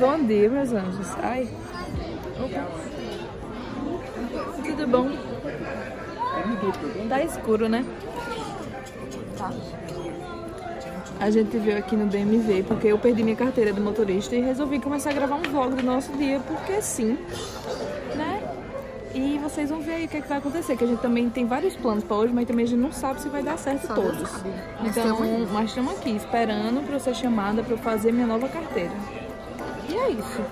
Bom dia, meus anjos. Ai. Opa. Tudo bom? Tá escuro, né? Tá. A gente veio aqui no DMV porque eu perdi minha carteira de motorista e resolvi começar a gravar um vlog do nosso dia, porque sim, né? E vocês vão ver aí o que, é que vai acontecer, que a gente também tem vários planos pra hoje, mas também a gente não sabe se vai dar certo Só todos. Então, nós estamos aqui esperando pra eu ser chamada pra eu fazer minha nova carteira. É isso.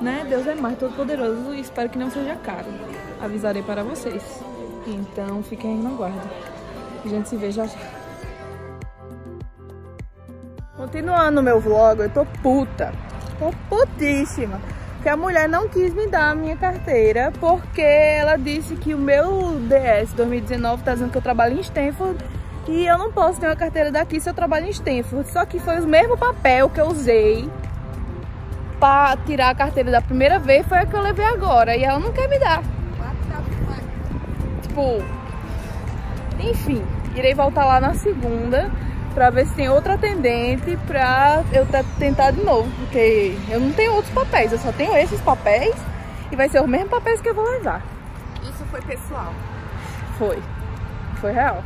Né? Deus é mais todo poderoso e espero que não seja caro. Avisarei para vocês. Então, fiquem aí no aguardo. A gente se vê já já. Continuando meu vlog, eu tô puta. Tô putíssima. Porque a mulher não quis me dar a minha carteira porque ela disse que o meu DS 2019 tá dizendo que eu trabalho em Stanford e eu não posso ter uma carteira daqui se eu trabalho em Stanford. Só que foi o mesmo papel que eu usei pra tirar a carteira da primeira vez, foi a que eu levei agora. E ela não quer me dar. Tipo, enfim, irei voltar lá na segunda pra ver se tem outra atendente pra eu te- tentar de novo, porque eu não tenho outros papéis, eu só tenho esses papéis e vai ser os mesmos papéis que eu vou levar. Isso foi pessoal. Foi, foi real.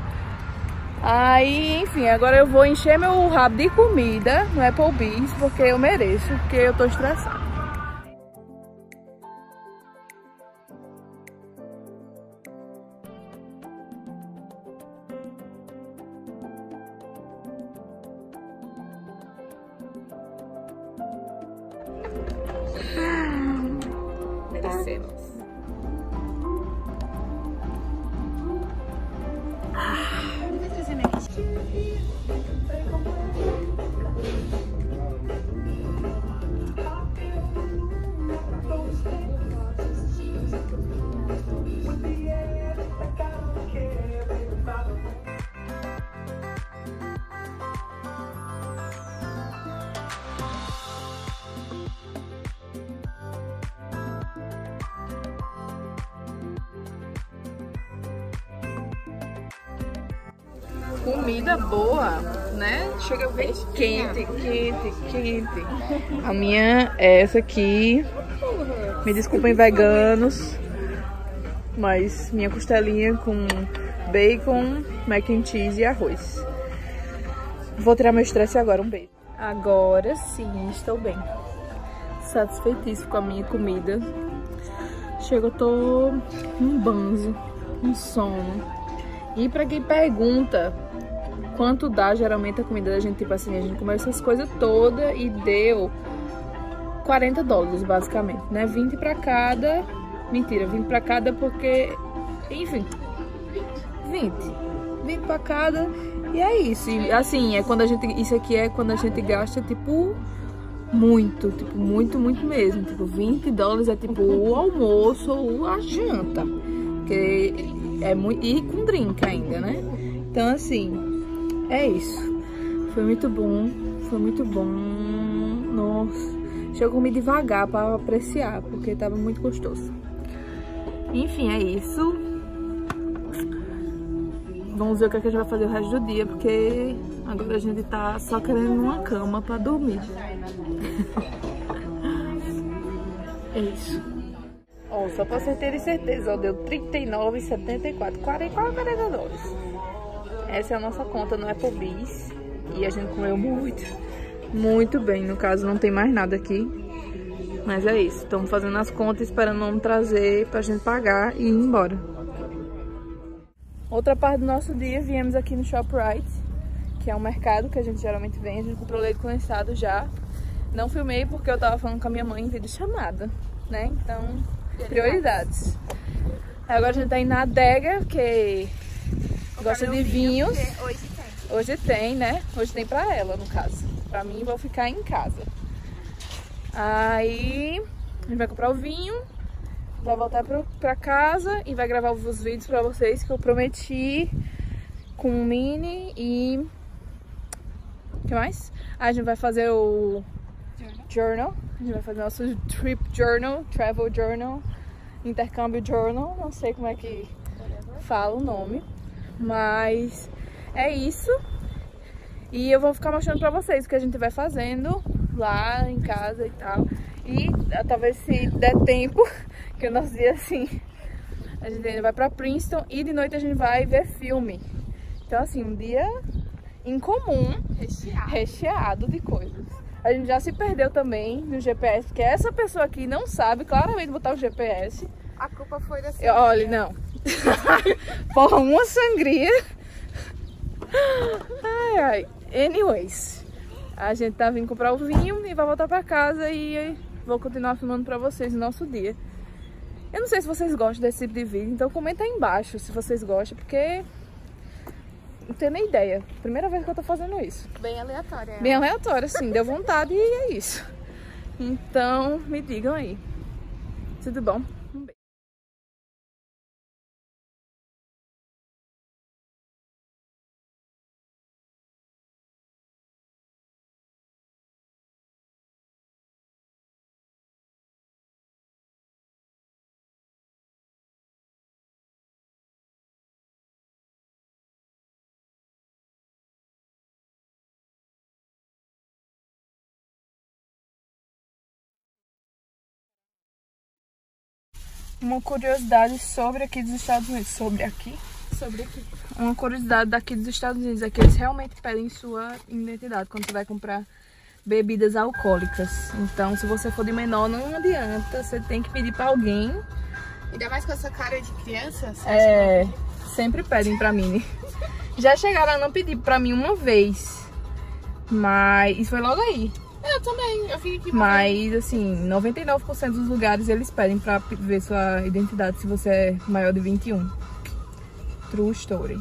Aí, enfim, agora eu vou encher meu rabo de comida no Applebee's, porque eu mereço, porque eu tô estressada. Merecemos. Jesus. Comida boa, né? Chega bem quente, quente, quente. A minha é essa aqui. Me desculpem, veganos. Mas minha costelinha com bacon, mac and cheese e arroz. Vou tirar meu estresse agora. Um beijo. Agora sim, estou bem. Satisfeitíssimo com a minha comida. Chega, eu tô um banzo, um sono. E pra quem pergunta quanto dá geralmente a comida da gente, tipo assim, a gente comeu essas coisas todas e deu 40 dólares, basicamente, né? 20 pra cada. Mentira, 20 pra cada porque. Enfim. 20. 20 pra cada. E é isso. E assim, é quando a gente. Isso aqui é quando a gente gasta, tipo. Muito, tipo, muito, muito mesmo. Tipo, 20 dólares é tipo o almoço ou a janta. Porque é muito. E com drink ainda, né? Então, assim, é isso. Foi muito bom. Foi muito bom. Nossa. Eu comer devagar pra apreciar, porque tava muito gostoso. Enfim, é isso. Vamos ver o que, é que a gente vai fazer o resto do dia, porque agora a gente tá só querendo uma cama pra dormir. é isso. Ó, só pra vocês terem certeza, ó, deu R$39,74, 40, quase 40 dólares. Essa é a nossa conta no Applebee's e a gente comeu muito, muito bem. No caso, não tem mais nada aqui. Mas é isso, estamos fazendo as contas, esperando o homem trazer pra gente pagar e ir embora. Outra parte do nosso dia, viemos aqui no ShopRite, que é um mercado que a gente geralmente vem. A gente comprou leite condensado já. Não filmei porque eu tava falando com a minha mãe em vídeo chamada, né? Então, prioridades. Agora a gente tá indo na adega, porque gosta de vinhos. Hoje tem. Hoje tem, né? Hoje tem pra ela, no caso. Pra mim, vou ficar em casa. Aí, a gente vai comprar o vinho, vai voltar pro, pra casa e vai gravar os vídeos pra vocês que eu prometi com o Mini e... O que mais? Ah, a gente vai fazer o journal. A gente vai fazer nosso trip journal, travel journal, intercâmbio journal. Não sei como é que fala o nome. Mas é isso. E eu vou ficar mostrando pra vocês o que a gente vai fazendo. lá em casa e tal. E ah, talvez se der tempo, que o nosso dia assim, a gente ainda vai pra Princeton e de noite a gente vai ver filme. Então assim, um dia incomum, Recheado. recheado de coisas. A gente já se perdeu também no GPS, porque essa pessoa aqui não sabe claramente botar o GPS. A culpa foi da Eu, olha, não. Porra, uma sangria. Ai, ai. Anyways, a gente tá vindo comprar o vinho e vai voltar pra casa e vou continuar filmando pra vocês o nosso dia. Eu não sei se vocês gostam desse tipo de vídeo, então comenta aí embaixo se vocês gostam, porque não tenho nem ideia. Primeira vez que eu tô fazendo isso. Bem aleatória. Bem aleatório, assim, deu vontade e é isso. Então, me digam aí. Tudo bom? Uma curiosidade sobre aqui dos Estados Unidos. Sobre aqui? Sobre aqui. Uma curiosidade daqui dos Estados Unidos é que eles realmente pedem sua identidade quando você vai comprar bebidas alcoólicas. Então, se você for de menor, não adianta. Você tem que pedir pra alguém. Ainda mais com essa cara de criança. É, sempre pedem pra mim. Já chegaram a não pedir pra mim uma vez. Mas isso foi logo aí. Eu também. Eu vim aqui. Mas, assim, 99% dos lugares eles pedem pra ver sua identidade se você é maior de 21. True story.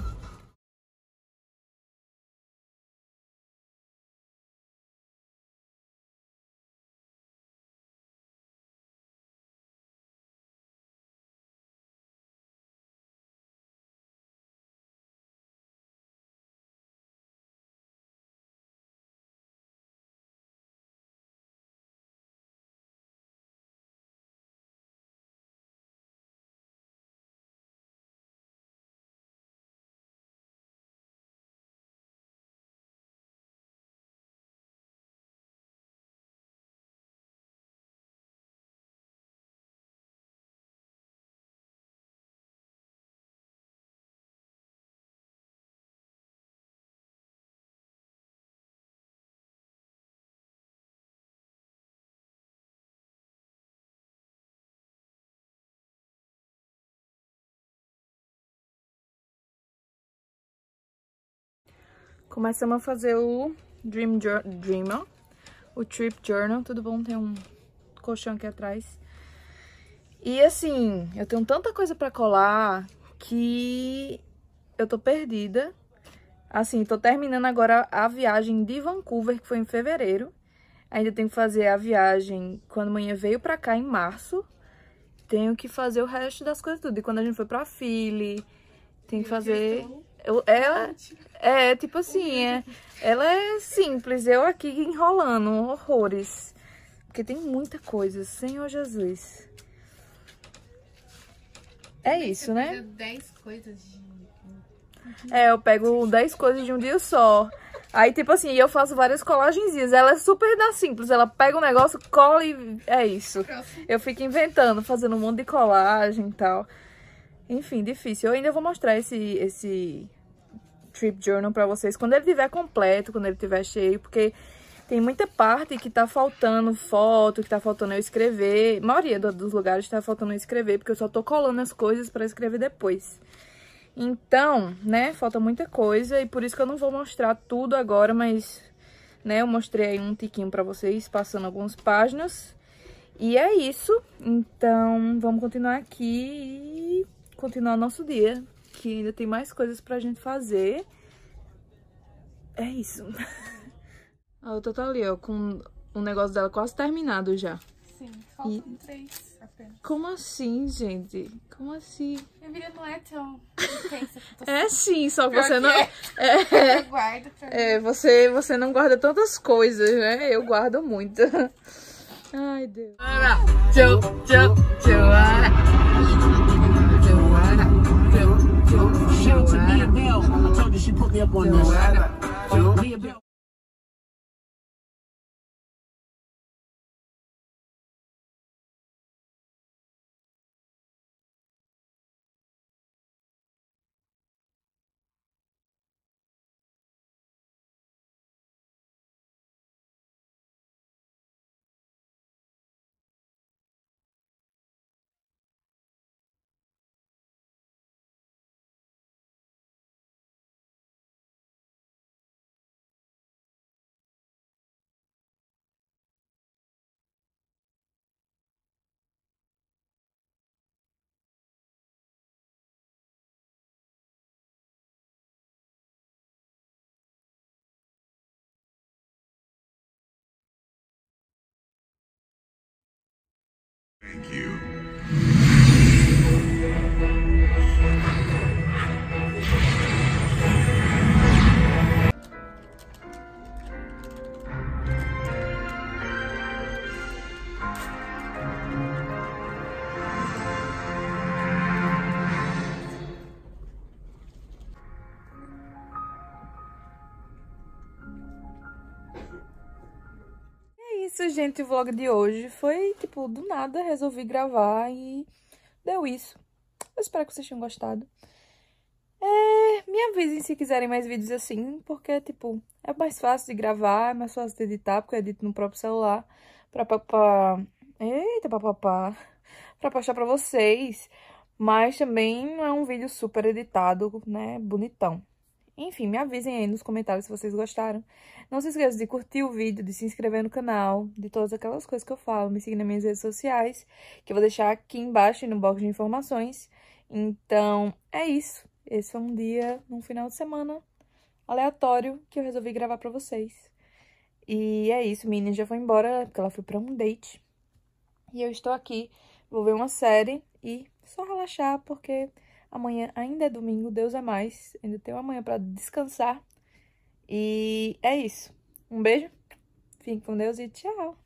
Começamos a fazer o Dream Dreamer, o Trip Journal. Tudo bom? Tem um colchão aqui atrás. E assim, eu tenho tanta coisa pra colar que eu tô perdida. Assim, tô terminando agora a viagem de Vancouver, que foi em fevereiro. Ainda tenho que fazer a viagem quando a manhã veio pra cá em março. Tenho que fazer o resto das coisas tudo. E quando a gente foi pra Philly, tem que fazer. Eu, ela é tipo assim, é, ela é simples, eu aqui enrolando horrores. Porque tem muita coisa, Senhor Jesus. É isso, né? Precisa 10 coisas de. É, eu pego 10 coisas de um dia só. Aí, tipo assim, eu faço várias colagenzinhas. Ela é super da simples. Ela pega um negócio, cola e é isso. Eu fico inventando, fazendo um monte de colagem e tal. Enfim, difícil. Eu ainda vou mostrar esse, esse trip journal pra vocês quando ele tiver completo, quando ele tiver cheio, porque tem muita parte que tá faltando foto, que tá faltando eu escrever. A maioria do- dos lugares tá faltando eu escrever, porque eu só tô colando as coisas pra escrever depois. Então, né, falta muita coisa e por isso que eu não vou mostrar tudo agora, mas, né, eu mostrei aí um tiquinho pra vocês, passando algumas páginas. E é isso. Então, vamos continuar aqui e continuar nosso dia, que ainda tem mais coisas pra gente fazer. É isso. A outra tá ali, ó, com o negócio dela quase terminado já. Sim, faltam três apenas. Como assim, gente? Como assim? Minha vida não é tão intensa quanto É sim, só que Pior você que não. é. É, Eu guardo pra mim. é, você, você não guarda tantas coisas, né? Eu guardo muito. Ai, Deus. Tchau, tchau, should be a bill. I told you she put me up on this. Should be bill. Isso, gente. O vlog de hoje foi, tipo, do nada resolvi gravar e deu isso. Eu espero que vocês tenham gostado. É, me avisem se quiserem mais vídeos assim, porque, tipo, é mais fácil de gravar, é mais fácil de editar, porque eu edito no próprio celular. Pra papá. Eita, papapá. Pra postar pra vocês. Mas também não é um vídeo super editado, né? Bonitão. Enfim, me avisem aí nos comentários se vocês gostaram. Não se esqueça de curtir o vídeo, de se inscrever no canal, de todas aquelas coisas que eu falo. Me seguir nas minhas redes sociais, que eu vou deixar aqui embaixo no box de informações. Então, é isso. Esse foi um dia, num final de semana aleatório, que eu resolvi gravar pra vocês. E é isso, Minnie já foi embora, porque ela foi pra um date. E eu estou aqui, vou ver uma série e só relaxar, porque amanhã ainda é domingo, Deus é mais. Ainda tenho amanhã pra descansar. E é isso. Um beijo, fique com Deus e tchau!